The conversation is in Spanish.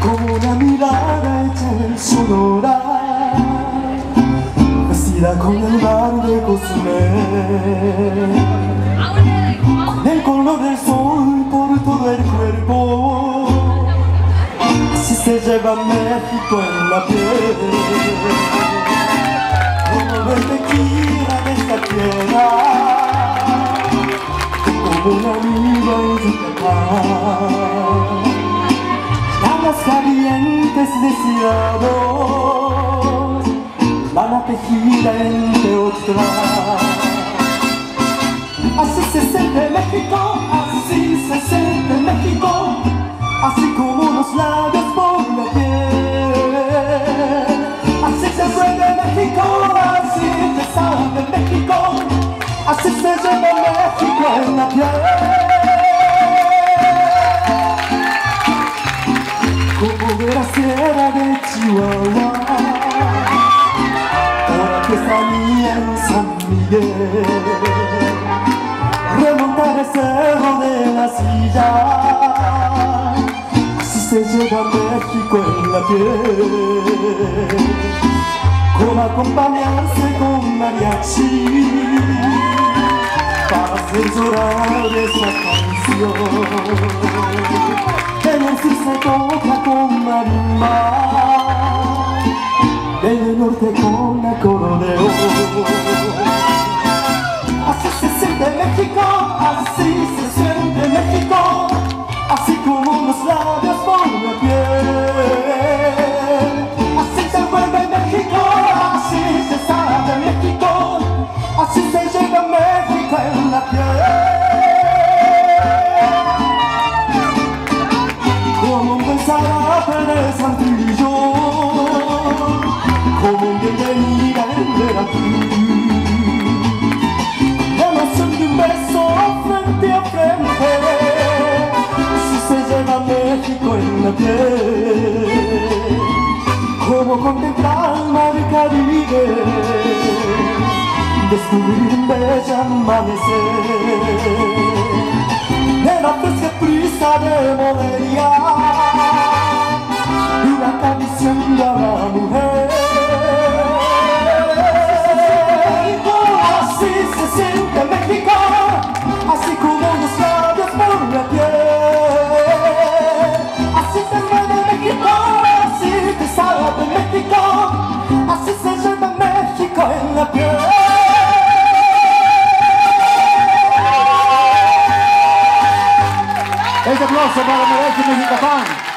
como una mirada hecha en vestida con el mar de Cozumel. Con el color del sol por todo el cuerpo así se lleva México en la piel. Como el tequila de esta tierra como una amiga en Yucatán calientes deseados van a tejida en Teotitlán Así se siente México, así se siente México. Así como los labios sierra de Chihuahua Ahora que salía en San Miguel Remontar el cerro de la silla. Así se llega a México en la piel Como acompañarse con mariachi Hacer llorar esa canción. En el sur se toca con marimba. En el norte con acordeón Así se siente México, así se siente como un buen zarape de Santillo, como un bienvenida en Veracruz. La emoción de un beso frente a frente, así se lleva México en la piel, como contemplar el mar Caribe, descubrir un bello amanecer de la fresca prisa de modelia y acariciando a la mujer. Así se siente México, así como los labios por la piel. Así se mueve México, así te sabe México, así se lleva México en la piel. Ese aplauso para Mariachi Mexicafán.